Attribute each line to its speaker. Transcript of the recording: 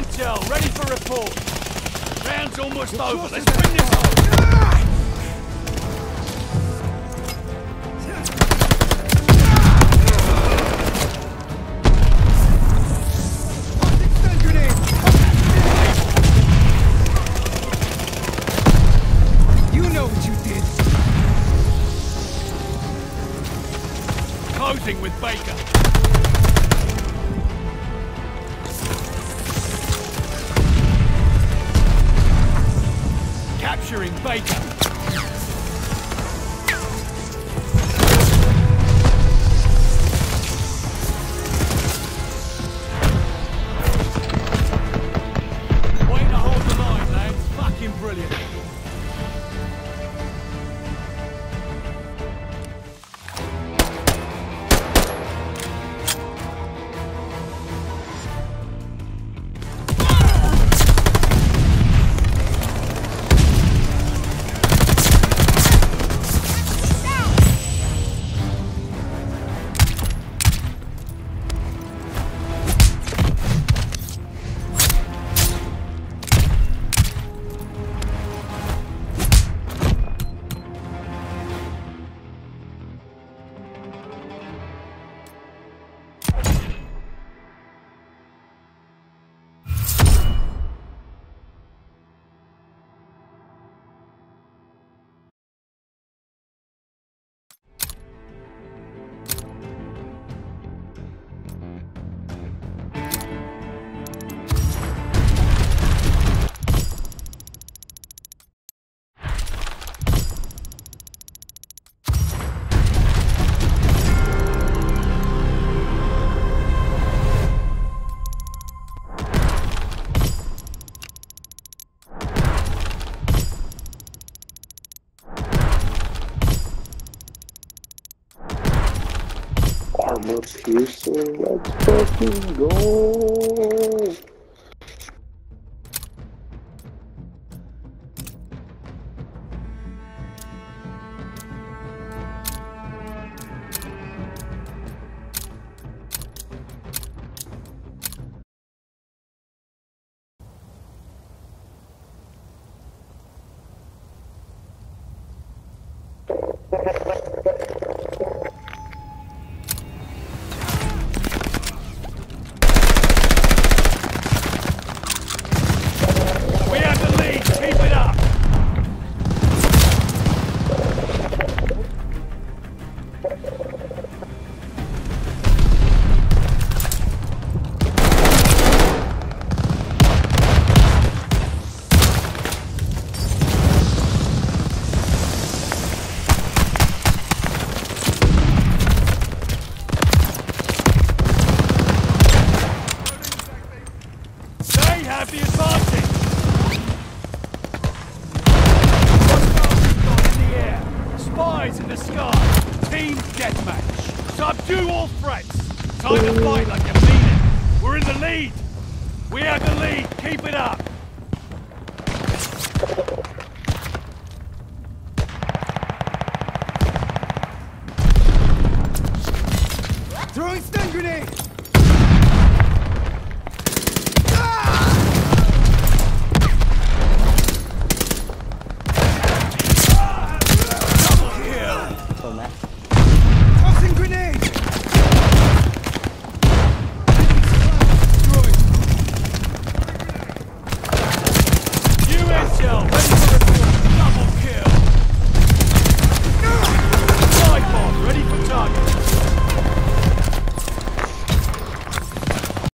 Speaker 1: intel, ready for report. Round's almost Your over. Let's bring this home.
Speaker 2: You know what you did.
Speaker 1: Closing with Baker. Capturing
Speaker 3: Armor piercer, let's fucking go!
Speaker 1: deathmatch. Subdue all threats. Time to fight like you mean it. We're in the lead. We have the lead. Keep it up. Throwing stun grenade!